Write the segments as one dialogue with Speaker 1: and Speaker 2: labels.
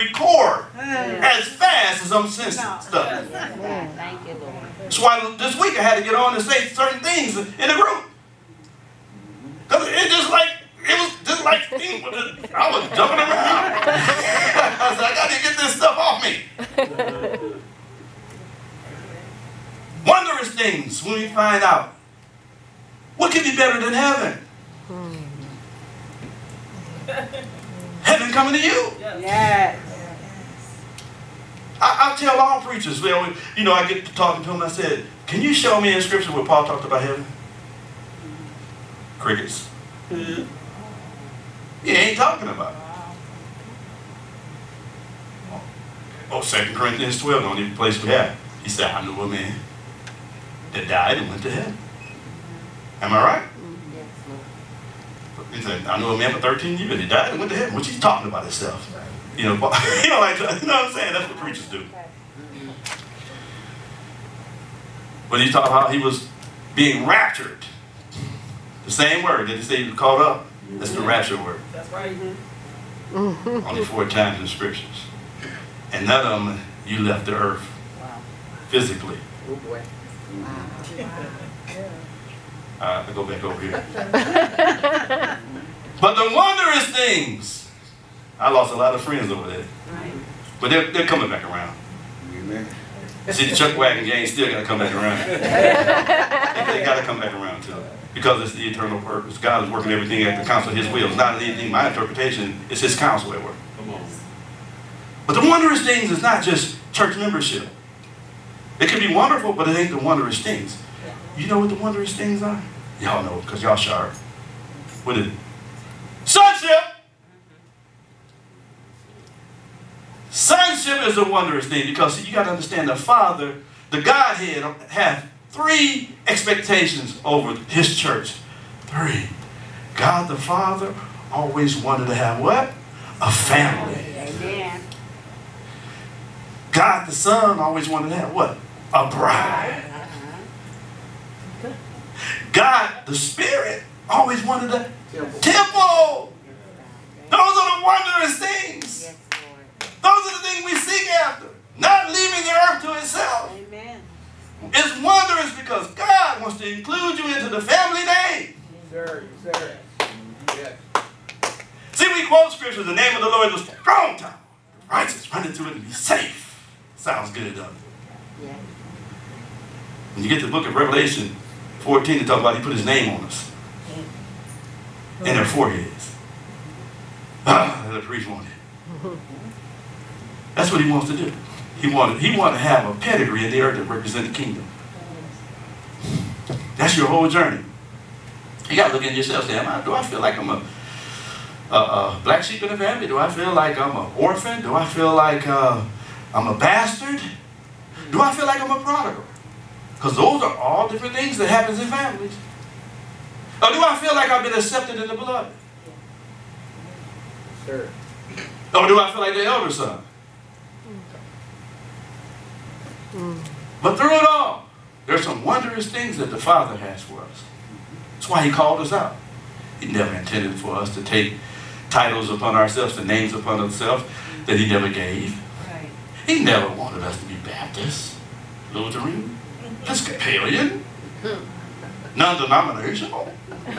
Speaker 1: record as fast as I'm sensing stuff.
Speaker 2: Thank you, Lord.
Speaker 1: That's why this week I had to get on and say certain things in the group. Cause it just like it was just like I was jumping around. I said, I gotta get this stuff off me. Wondrous things when we find out. What could be better than heaven? Hmm. Coming to you.
Speaker 3: Yes.
Speaker 1: I, I tell all preachers, you know, you know, I get to talking to them. I said, "Can you show me in Scripture where Paul talked about heaven?" Crickets. Mm-hmm. He ain't talking about it. Oh, 2 Corinthians 12, the only place we have. He said, I knew a man that died and went to heaven. Am I right? Mm-hmm. He said, I knew a man for 13 years. He died and went to heaven. What you talking about himself? You know, you know, like, you know what I'm saying? That's what preachers do. But he talked how he was being raptured. The same word that he said he was caught up. That's the rapture word.
Speaker 3: That's right.
Speaker 1: Only four times in the scriptures. And none of them you left the earth physically.
Speaker 3: Oh boy.
Speaker 1: Uh, Uh, I go back over here. but the wondrous things. I lost a lot of friends over there. But they're, they're coming back around.
Speaker 4: Amen.
Speaker 1: See, the chuck wagon gang still got to come back around. they, they got to come back around too. Because it's the eternal purpose. God is working everything at the counsel of His will. It's not anything my interpretation. It's His counsel at work.
Speaker 4: Come on.
Speaker 1: But the wondrous things is not just church membership. It can be wonderful, but it ain't the wondrous things. You know what the wondrous things are? Y'all know, because y'all sharp. What is it? Sonship! Sonship is a wondrous thing because see, you got to understand the Father, the Godhead, have three expectations over His church. Three. God the Father always wanted to have what? A family.
Speaker 2: Amen.
Speaker 1: God the Son always wanted to have what? A bride. God the Spirit always wanted a
Speaker 4: Temple.
Speaker 1: temple. Those are the wondrous things.
Speaker 2: Yes, Lord.
Speaker 1: Those are the things we seek after. Not leaving the earth to itself.
Speaker 3: Amen.
Speaker 1: It's wondrous because God wants to include you into the family name.
Speaker 4: Sir, sir. Yes.
Speaker 1: See, we quote scripture, the name of the Lord is a strong tower. The righteous run into it and be safe. Sounds good, doesn't it?
Speaker 2: Yes.
Speaker 1: When you get to the book of Revelation 14, to talk about he put his name on us. In their foreheads. Ah, the priest wanted. That's what he wants to do. He wanted, he wanted to have a pedigree in the earth that represent the kingdom. That's your whole journey. You got to look at yourself and say, Am I, do I feel like I'm a, a, a black sheep in the family? Do I feel like I'm an orphan? Do I feel like uh, I'm a bastard? Do I feel like I'm a prodigal? Because those are all different things that happens in families. Or do I feel like I've been accepted in the beloved?
Speaker 4: Sir.
Speaker 1: Or do I feel like the elder son? Mm. But through it all, there's some wondrous things that the Father has for us. That's why He called us out. He never intended for us to take titles upon ourselves, the names upon ourselves that He never gave.
Speaker 3: Right.
Speaker 1: He never wanted us to be Baptist, Lutheran, Episcopalian, non-denominational. He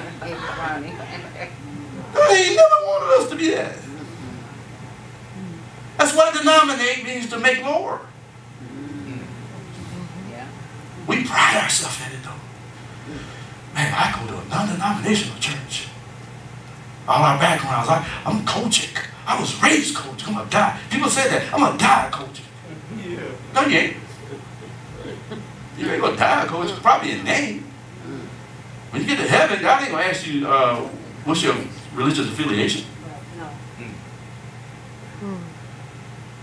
Speaker 1: never wanted us to be that. That's what denominate means to make more. We pride ourselves in it though. Man, I go to a non-denominational church. All our backgrounds, I, I'm COGIC. I was raised COGIC. I'm a die. People say that. I'm a die COGIC.
Speaker 4: Yeah.
Speaker 1: No, you ain't. You ain't gonna die COGIC. It's probably a name. When you get to heaven, God ain't gonna ask you, uh, what's your religious affiliation?
Speaker 3: No.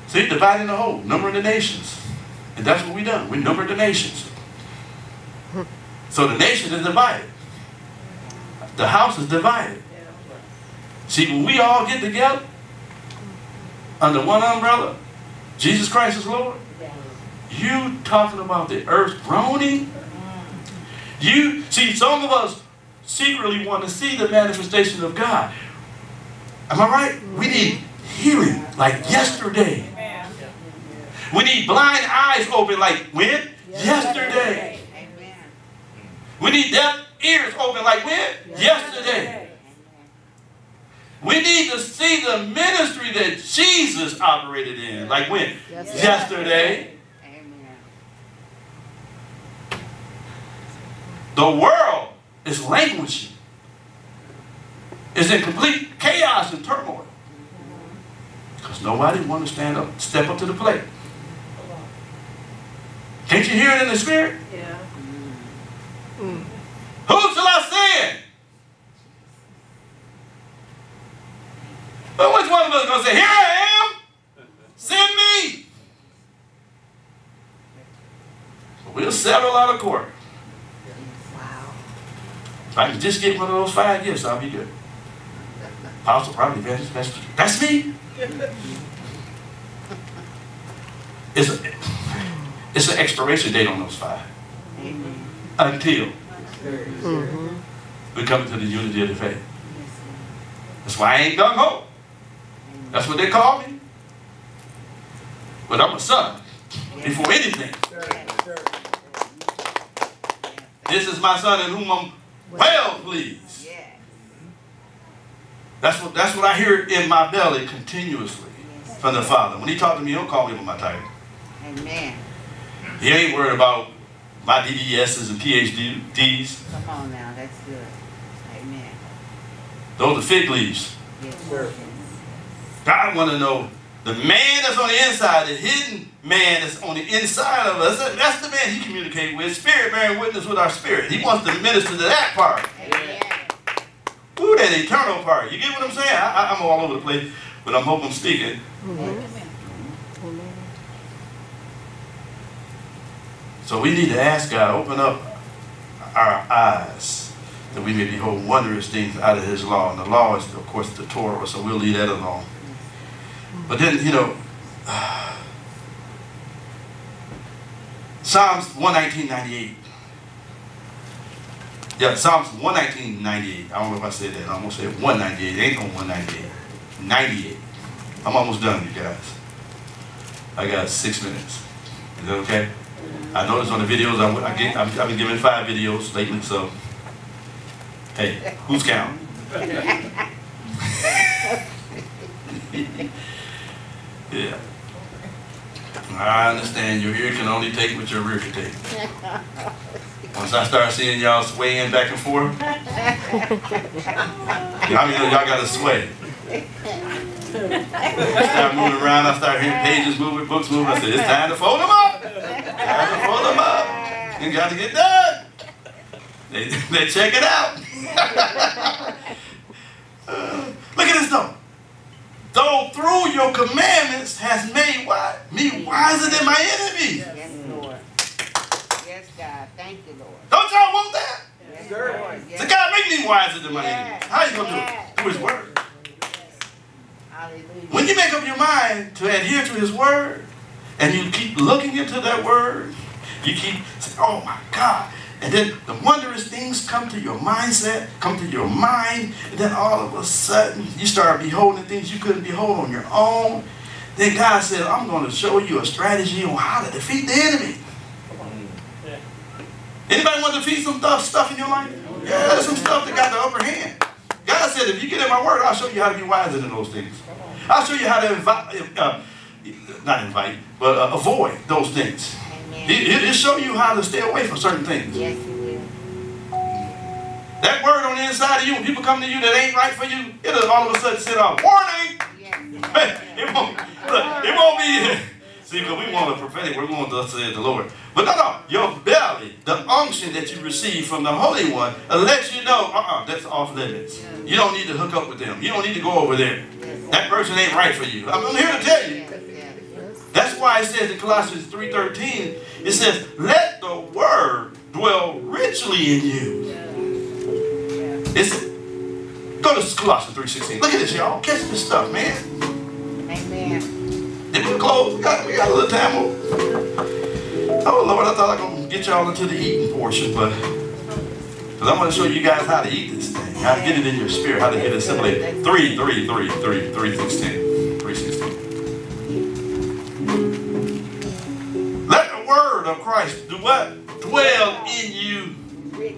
Speaker 1: See, dividing the whole, numbering the nations. And that's what we done. We numbered the nations. So the nation is divided. The house is divided. See, when we all get together under one umbrella, Jesus Christ is Lord, you talking about the earth groaning? You see, some of us secretly want to see the manifestation of God. Am I right? We need hearing like yesterday. We need blind eyes open like when? Yesterday. We need deaf ears open like when? Yesterday. We need to see the ministry that Jesus operated in like when? Yesterday.
Speaker 2: Amen.
Speaker 1: The world is languishing. It's in complete chaos and turmoil. Because nobody want to stand up, step up to the plate. Can't you hear it in the spirit?
Speaker 3: Yeah.
Speaker 1: Who shall I send? But which one of us is going to say, Here I am, send me? We'll settle out of court. If I can just get one of those five gifts, I'll be good. Apostle, probably evangelist, that's, that's me. It's, a, it's an expiration date on those five.
Speaker 2: Amen.
Speaker 1: Until we come to the unity of the faith. That's why I ain't gung ho. That's what they call me. But I'm a son before anything. This is my son in whom I'm well pleased.
Speaker 2: Yes.
Speaker 1: That's what that's what I hear in my belly continuously
Speaker 2: Yes.
Speaker 1: from the Father. When he talked to me, he don't call me by my title.
Speaker 2: Amen.
Speaker 1: He ain't worried about my DDSs and PhDs.
Speaker 2: Come on now, that's good. Amen.
Speaker 1: Those are fig leaves.
Speaker 2: Yes.
Speaker 4: Sir.
Speaker 1: God want to know the man that's on the inside, the hidden man that's on the inside of us. That's the man he communicates with. Spirit bearing witness with our spirit. He wants to minister to that part.
Speaker 2: Amen.
Speaker 1: Ooh, that eternal part. You get what I'm saying? I, I, I'm all over the place, but I'm hoping I'm speaking. So we need to ask God, to open up our eyes that we may behold wondrous things out of his law. And the law is, of course, the Torah, so we'll leave that alone. But then, you know, Psalms 119.98. Yeah, Psalms 119.98. I don't know if I said that. I'm going to say 198. It ain't no 198. 98. I'm almost done, you guys. I got six minutes. Is that okay? I noticed on the videos, I, I get, I've, I've been giving five videos lately, so hey, who's counting? yeah. I understand your ear can only take what your rear can take. Once I start seeing y'all swaying back and forth, I mean, y'all got to sway. I start moving around, I start hearing pages moving, books moving. I said, it's time to fold them up. Time to fold them up. You got to get done. They, they check it out. Uh, look at this though. Though through your commandments has made what? Me wiser than my enemies.
Speaker 2: Yes, Lord. Yes, God. Thank you, Lord.
Speaker 1: Don't y'all want that?
Speaker 2: Yes,
Speaker 4: Sir.
Speaker 2: Lord.
Speaker 1: So God make me wiser than my
Speaker 2: Yes.
Speaker 1: enemies. How you gonna do it? Through his word.
Speaker 2: Hallelujah.
Speaker 1: When you make up your mind to adhere to his word, and you keep looking into that word, you keep saying, oh my God. And then the wondrous things come to your mindset, come to your mind, and then all of a sudden you start beholding things you couldn't behold on your own. Then God said, I'm going to show you a strategy on how to defeat the enemy. Anybody want to defeat some stuff, stuff in your life? Yeah, there's some stuff that got the upper hand. God said, if you get in my word, I'll show you how to be wiser than those things. I'll show you how to invite, uh, not invite, but uh, avoid those things. He, he'll show you how to stay away from certain things.
Speaker 2: Yes, He will.
Speaker 1: That word on the inside of you, when people come to you that ain't right for you, it'll all of a sudden sit on warning.
Speaker 2: Yes.
Speaker 1: it won't. Look, it won't be. See, because we want a prophetic, we're going to say the Lord. But no, no, your belly, the unction that you receive from the Holy One, will let you know, uh-uh, that's off limits. You don't need to hook up with them. You don't need to go over there. That person ain't right for you. I'm here to tell you. That's why it says in Colossians 3.13, it says, let the word dwell richly in you. It's, go to Colossians 3.16. Look at this, y'all. Catch this stuff, man.
Speaker 2: Amen.
Speaker 1: Did we close? We got, we got a little time. Oh, Lord, I thought I was going to get y'all into the eating portion, but because I'm going to show you guys how to eat this thing, how to get it in your spirit, how to get it assimilated. 3, 3, 3, 3, 3, 16, 3, 16. Of Christ do what? Dwell in you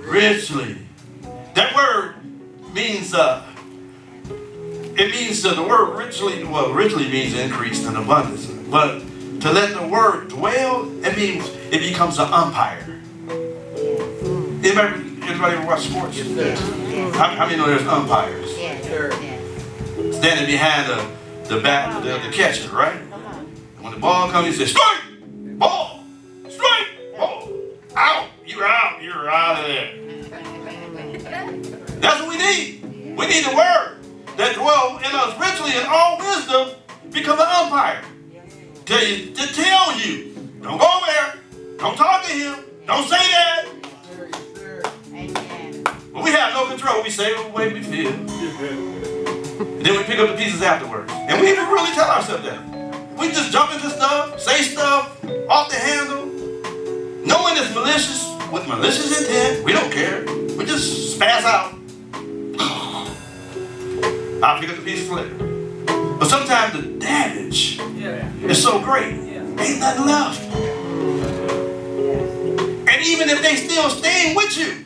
Speaker 1: richly. That word means uh it means uh, the word richly well richly means increased and abundance. But to let the word dwell, it means it becomes an umpire. Anybody, anybody ever watch sports?
Speaker 4: Yes,
Speaker 2: Yes,
Speaker 4: sir.
Speaker 2: yes,
Speaker 1: How, how many know there's umpires? Standing behind the, the back, the, the catcher, right? When the ball comes, he says, strike, ball, need. We need the word that dwell in us richly in all wisdom become an umpire. Tell you, to tell you, don't go over there, don't talk to him, don't say that. But we have no control. We say the way we feel. And then we pick up the pieces afterwards. And we even really tell ourselves that. We just jump into stuff, say stuff, off the handle, knowing it's malicious, with malicious intent. We don't care. We just spaz out. I'll pick up the pieces later. But sometimes the damage
Speaker 4: Yeah.
Speaker 1: is so great, ain't nothing left. And even if they still staying with you,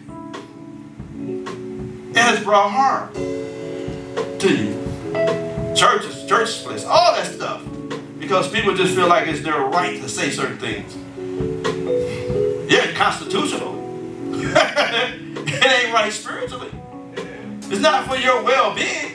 Speaker 1: it has brought harm to you. Churches, church splits, all that stuff. Because people just feel like it's their right to say certain things. Yeah, constitutional. it ain't right spiritually. It's not for your well-being.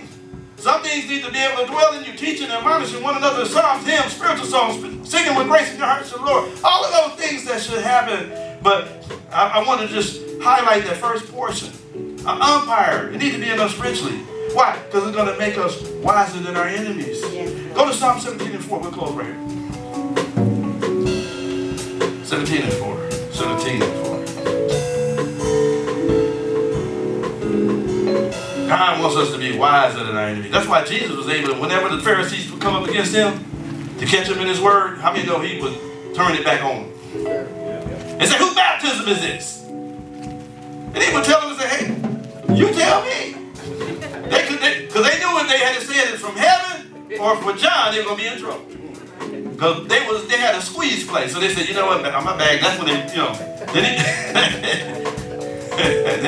Speaker 1: Some things need to be able to dwell in you, teaching and admonishing one another, psalms, hymns, spiritual songs, singing with grace in your hearts to the Lord. All of those things that should happen. But I, I want to just highlight that first portion. An umpire, it needs to be in us richly. Why? Because it's going to make us wiser than our enemies.
Speaker 2: Yes,
Speaker 1: Go to Psalm 17 and 4. We'll close right here. 17 and 4. 17 and 4. God wants us to be wiser than our enemies. That's why Jesus was able whenever the Pharisees would come up against him, to catch him in his word, how many know he would turn it back on them? And say, whose baptism is this? And he would tell them and say, hey, you tell me. They could, because they, knew if they had to say it from heaven or for John, they were going to be in trouble. Because they was they had a squeeze play. So they said, you know what, on my bag, that's when they, you know. Then he,